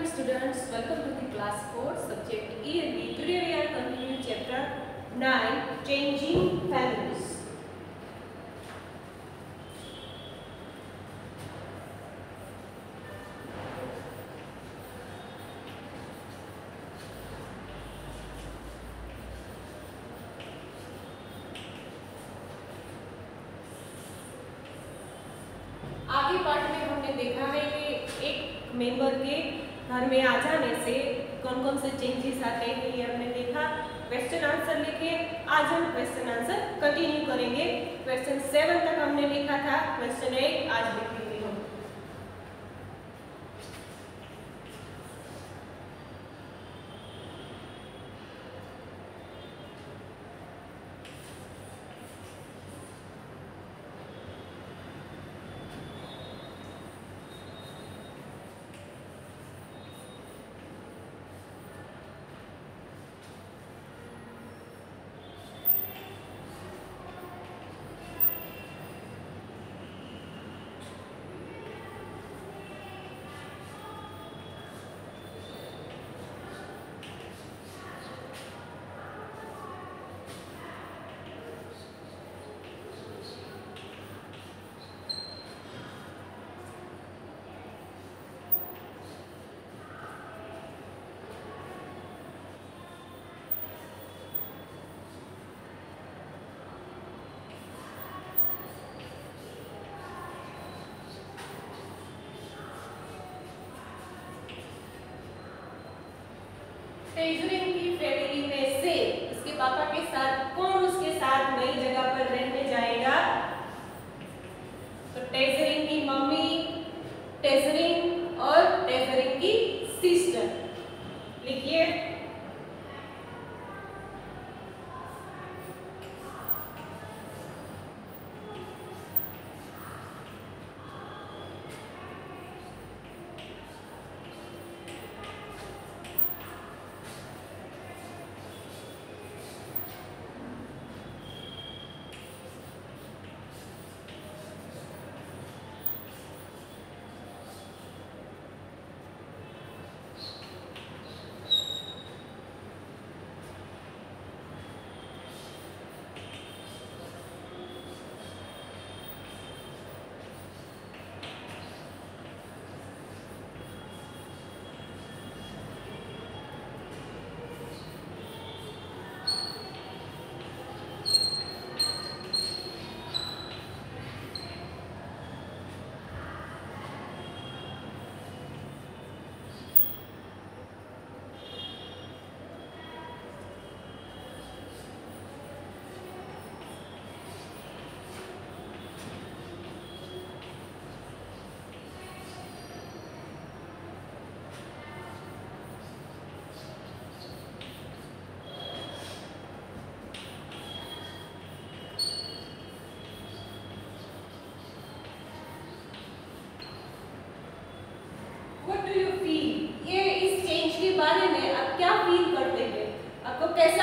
morning students welcome to the class 4 subject ELB today we are continuing chapter 9 changing family तो तेजुरी की family में से उसके पापा के साथ कौन उसके साथ नई जगह पर रहने जाएगा? porque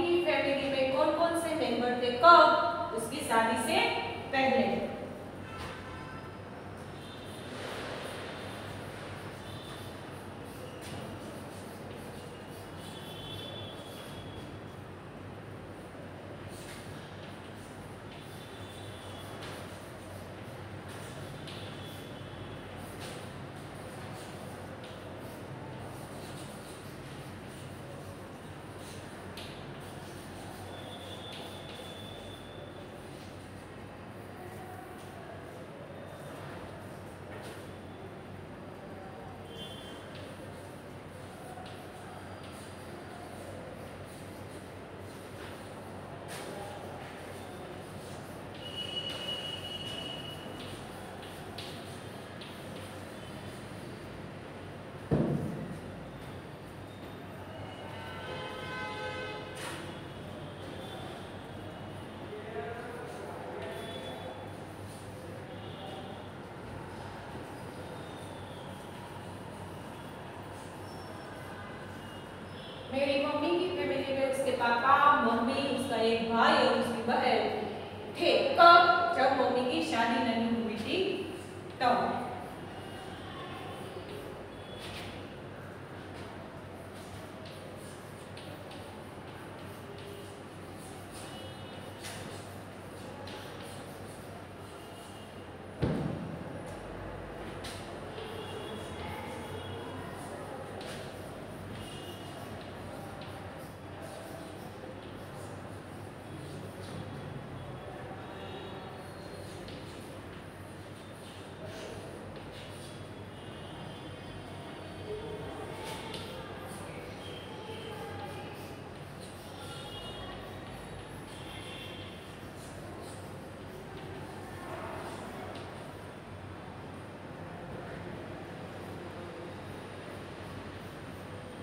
की फैमिली में कौन कौन से मेंबर थे? कब? उसकी शादी से उसके पापा मम्मी उसका एक भाई और उसकी बहन।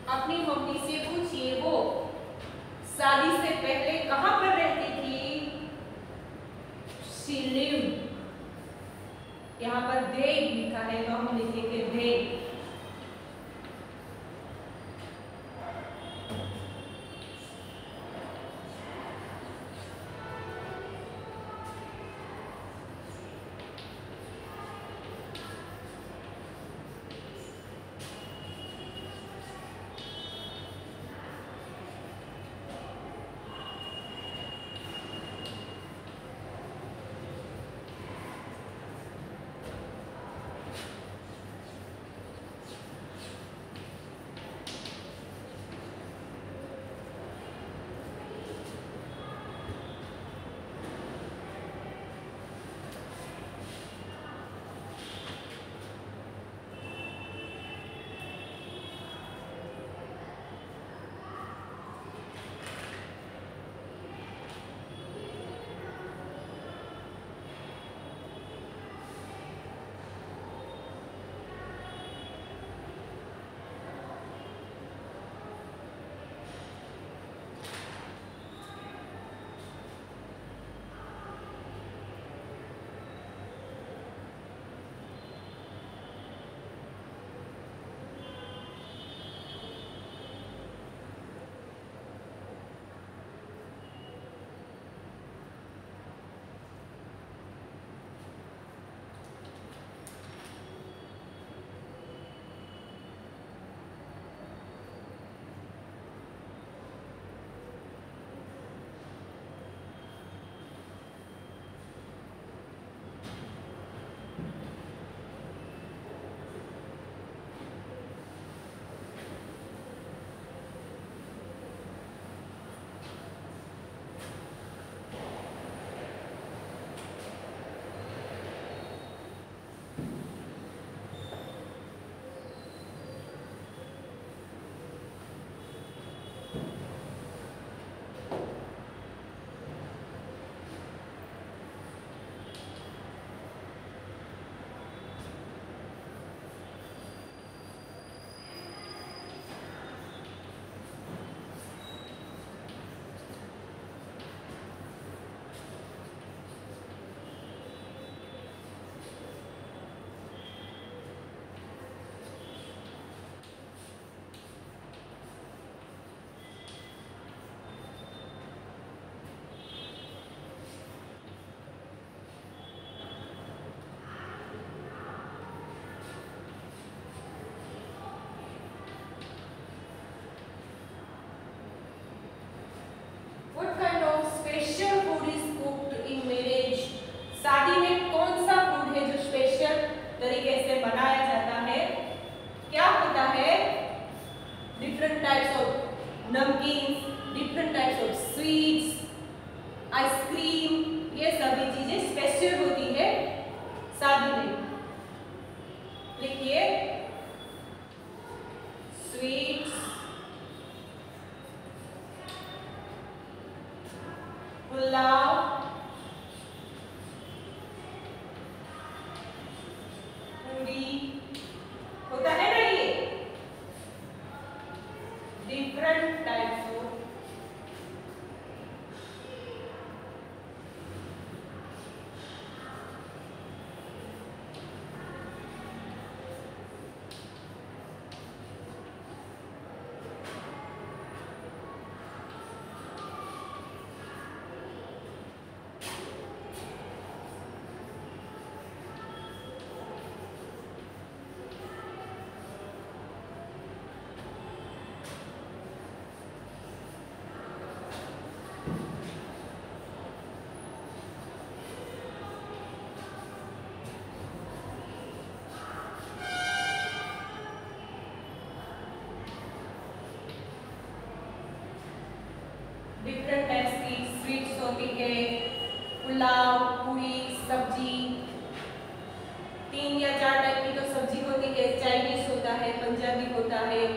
अपनी मम्मी से पूछिए वो शादी से डिफरेंट होती है पुलाव, पूरी सब्ज़ी। तीन या चार टाइप की तो सब्ज़ी होती है चाइनीज़ होता है पंजाबी होता है,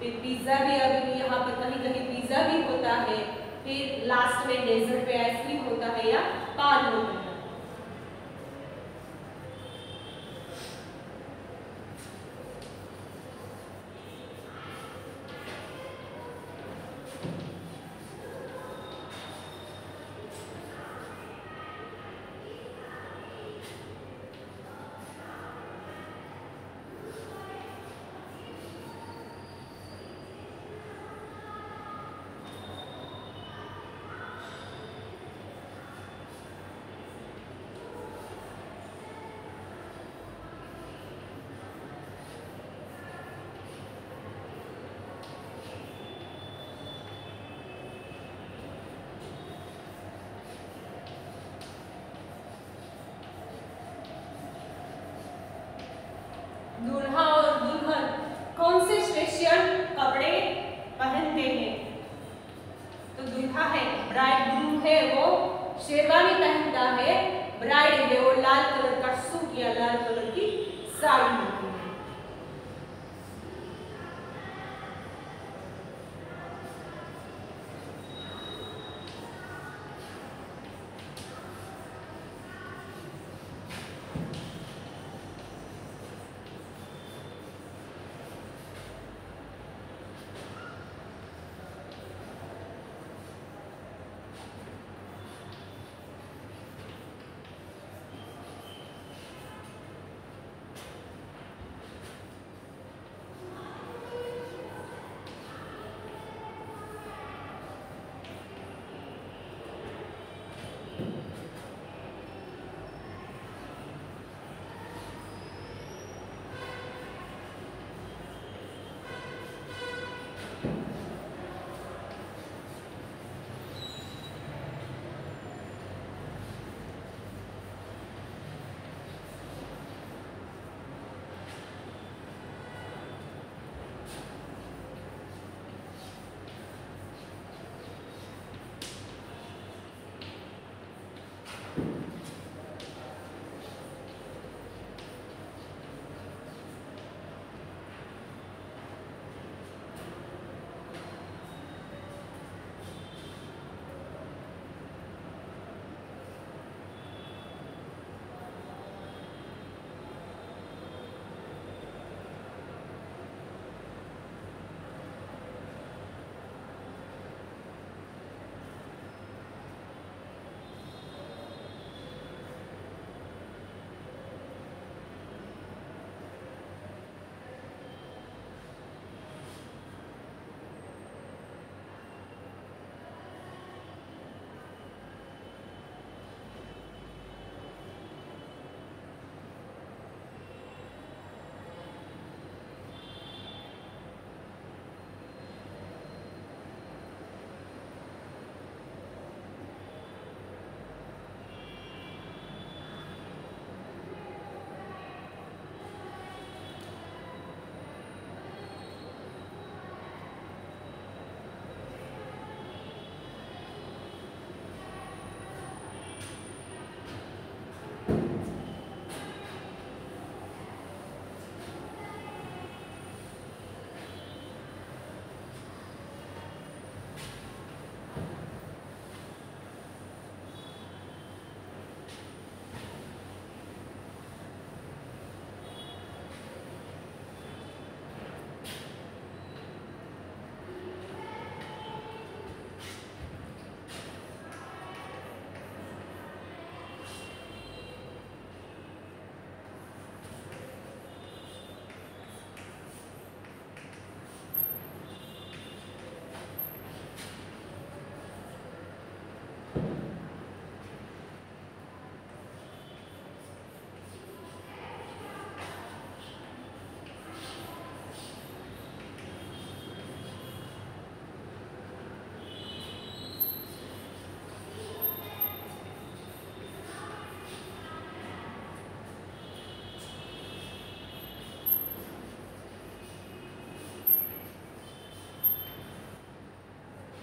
फिर पिज़्ज़ा भी अभी यहाँ पर कहीं कहीं पिज़्ज़ा भी होता है, फिर लास्ट में डेजर्ट पे आइसक्रीम होता है या पान होता है। Simon.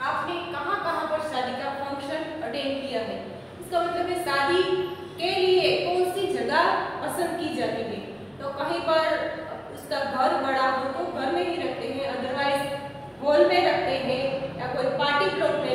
आपने कहाँ कहाँ पर शादी का फ़ंक्शन अटेंड किया है? इसका मतलब है शादी के लिए कौन सी जगह पसंद की जाती है? तो कहीं पर उसका घर बड़ा हो तो घर में ही रखते हैं अदरवाइज़ हॉल में रखते हैं, या कोई पार्टी प्लॉट में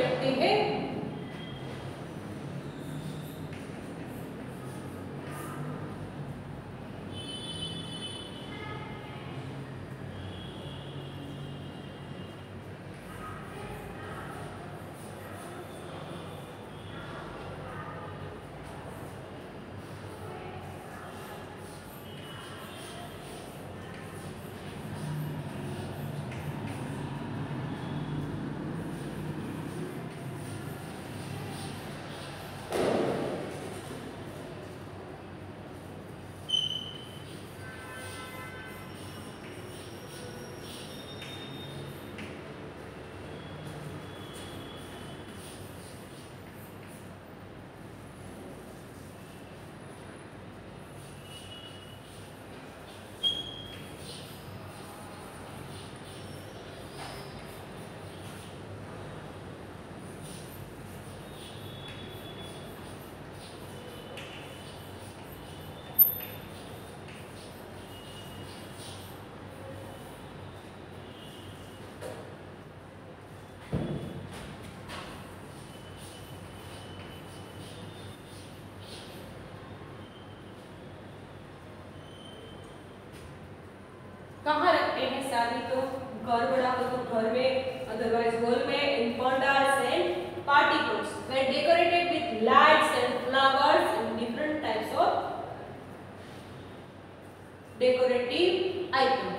करते हैं साथ ही तो घर बड़ा हो तो घर में अदरवाइज़ हॉल में in pandals and party rooms were decorated with lights and flowers and different types of decorative items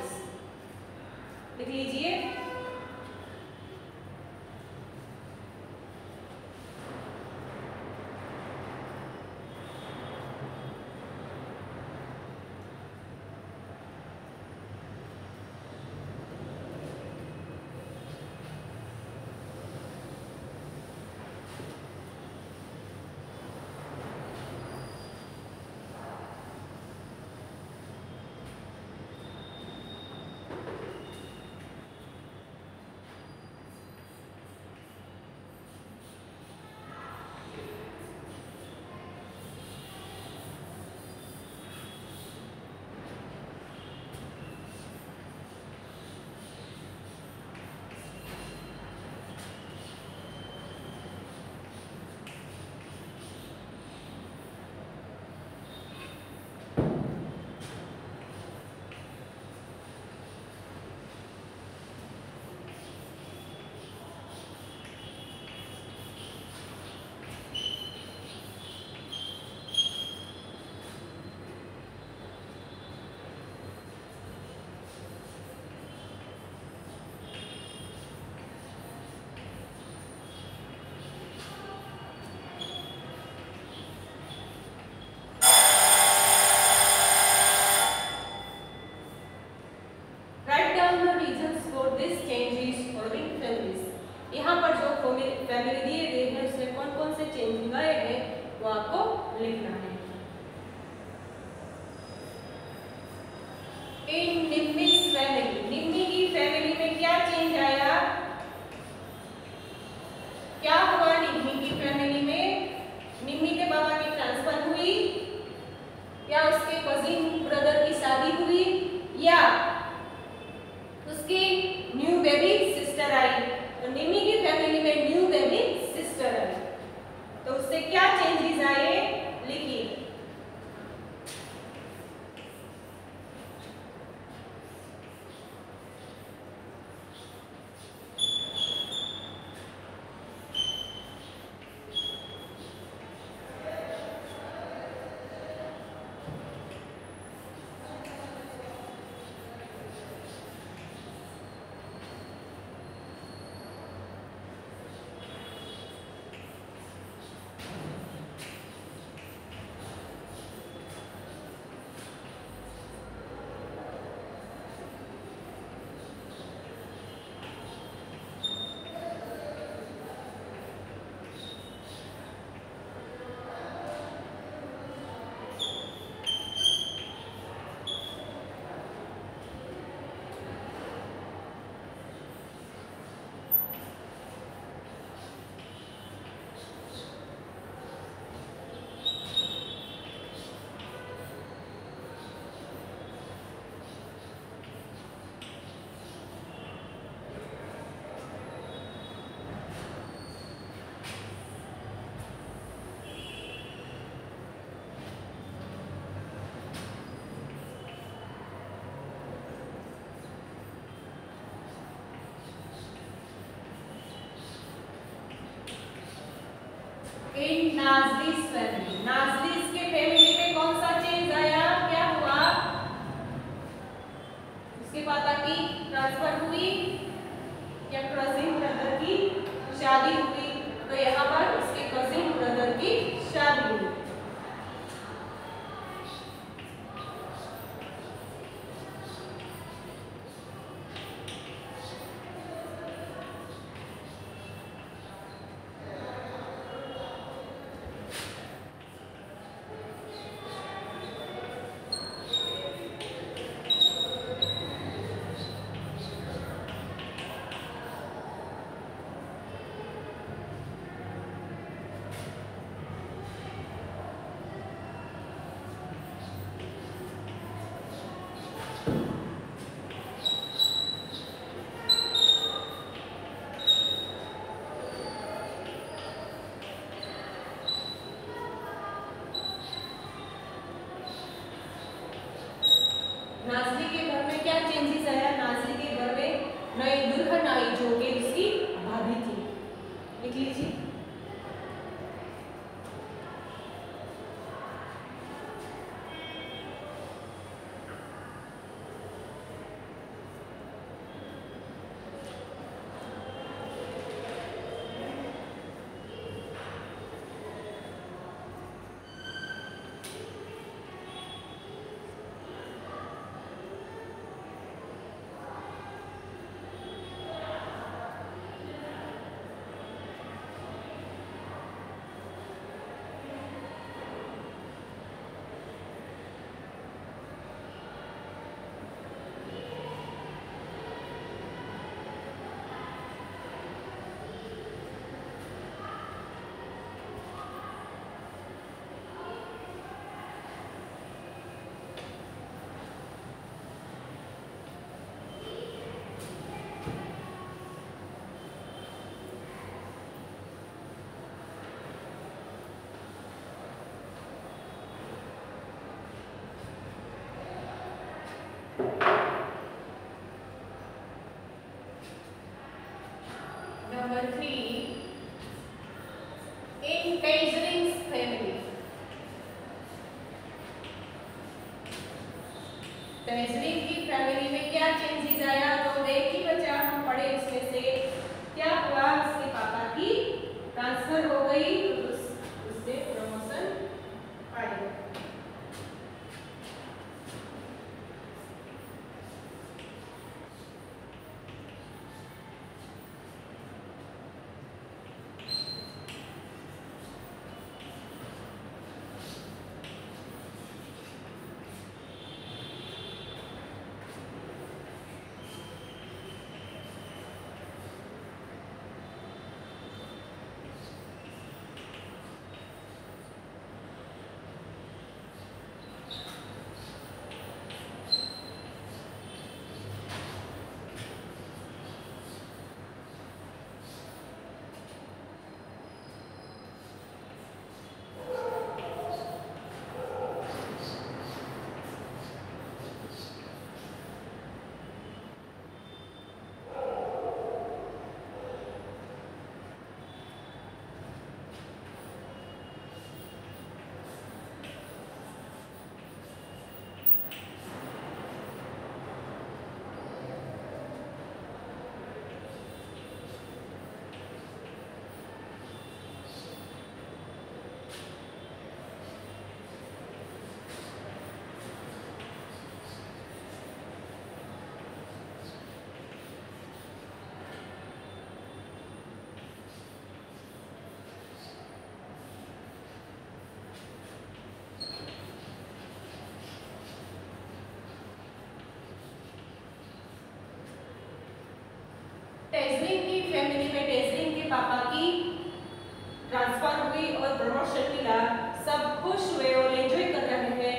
transfer हुई और प्रमोशन मिला सब खुश हुए और एंजॉय कर रहे हैं।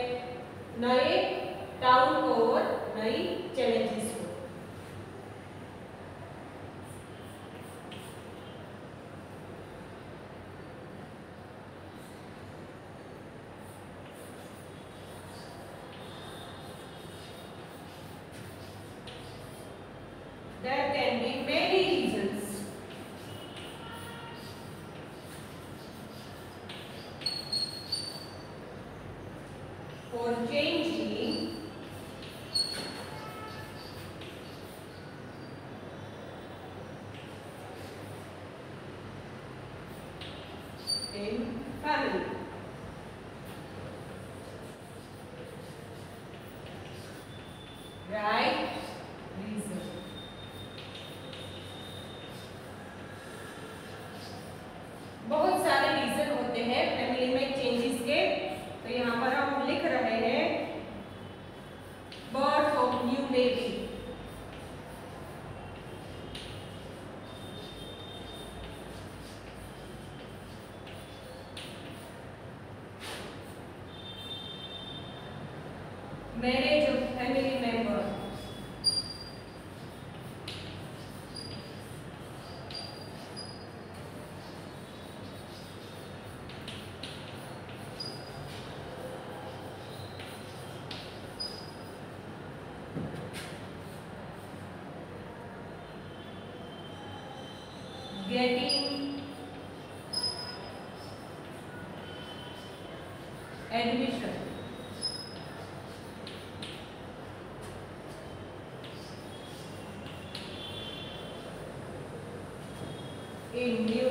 नए टाउन को और नई चैलेंजेस को। There can be many we knew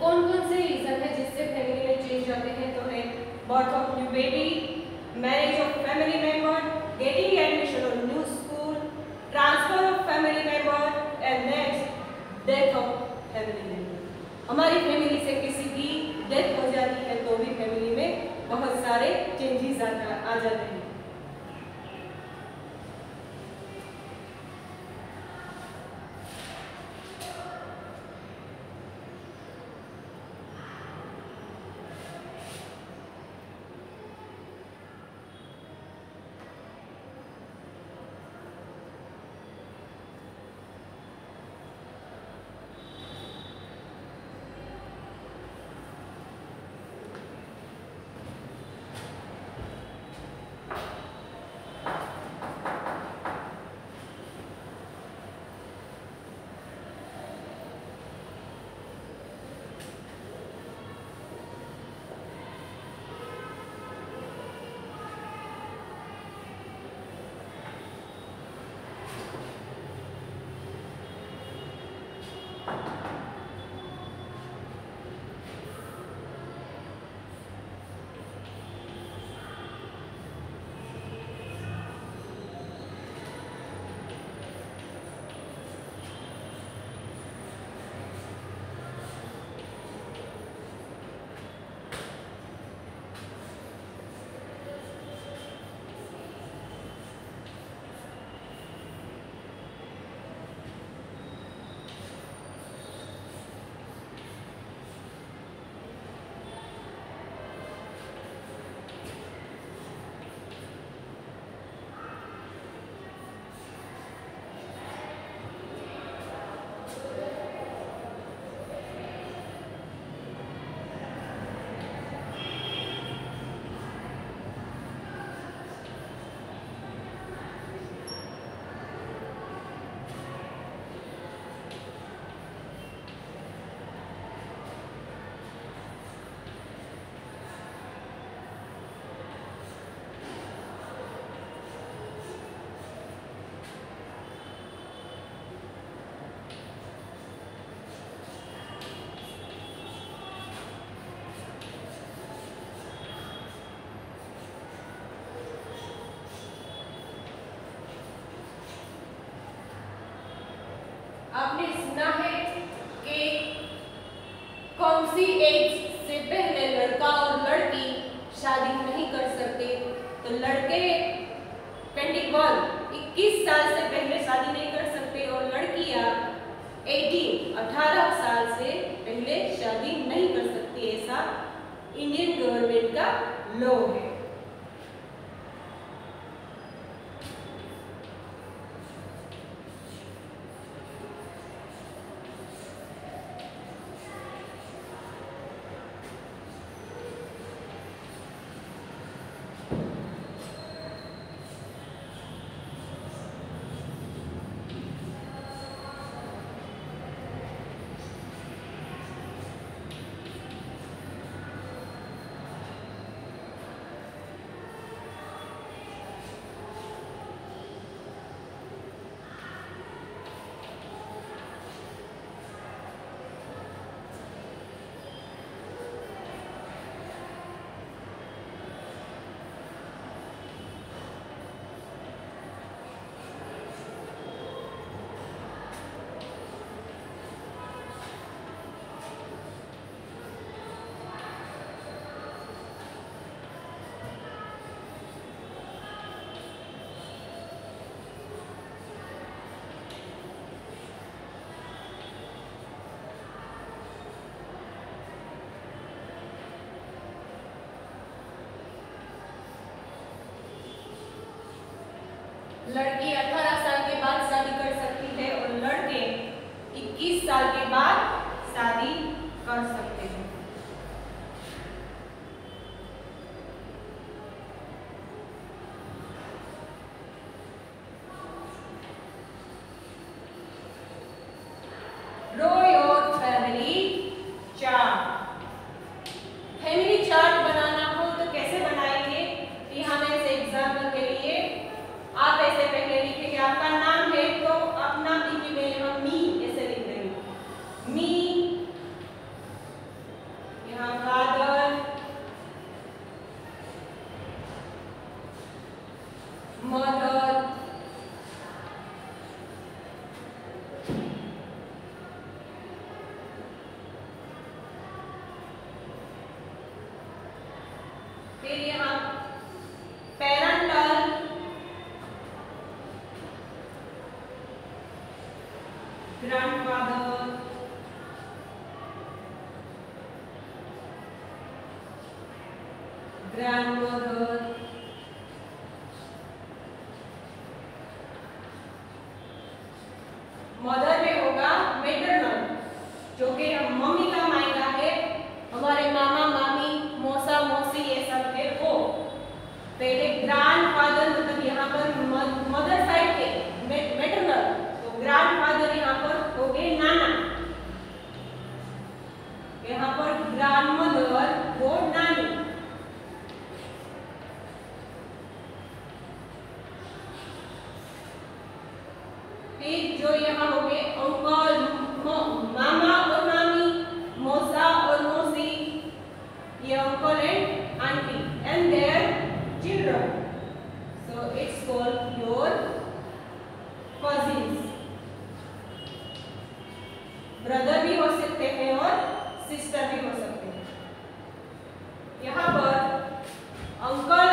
कौन कौन से रीजन है जिससे फैमिली में चेंज आते हैं? तो है birth of new baby marriage of family member getting admission on new school transfer of family member and next death of family member हमारी फैमिली से किसी की डेथ हो जाती है तो भी फैमिली में बहुत सारे चेंजेस आ जाते हैं। सुना है कि कौन सी एज से पहले लड़का और लड़की शादी नहीं कर सकते? तो लड़के 21 21 साल से पहले शादी नहीं कर सकते और लड़कियाँ 18 18 साल से पहले शादी नहीं कर सकती, ऐसा इंडियन गवर्नमेंट का लॉ है। लड़की 18 साल के बाद शादी कर सकती है और लड़के 21 साल के बाद So, it's called your cousins. Brother भी हो सकते हैं और सिस्टर भी हो सकते हैं यहाँ पर अंकल